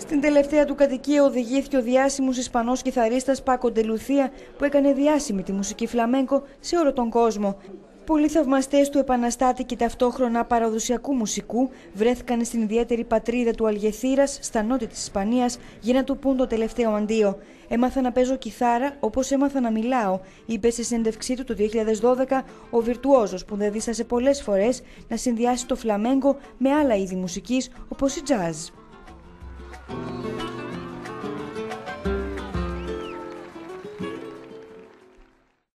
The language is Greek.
Στην τελευταία του κατοικία οδηγήθηκε ο διάσημος Ισπανός κυθαρίστα Πάκο Ντελουθία που έκανε διάσημη τη μουσική φλαμέγκο σε όλο τον κόσμο. Πολλοί θαυμαστές του επαναστάτη και ταυτόχρονα παραδοσιακού μουσικού βρέθηκαν στην ιδιαίτερη πατρίδα του Αλγεθήρας, στα νότια της Ισπανίας, για να του πούν το τελευταίο αντίο. Έμαθα να παίζω κιθάρα όπως έμαθα να μιλάω, είπε στη συνέντευξή του το 2012 ο Βιρτουόζος που δεν δίστασε πολλές φορές να συνδυάσει το φλαμέγκο με άλλα είδη μουσικής όπως η jazz.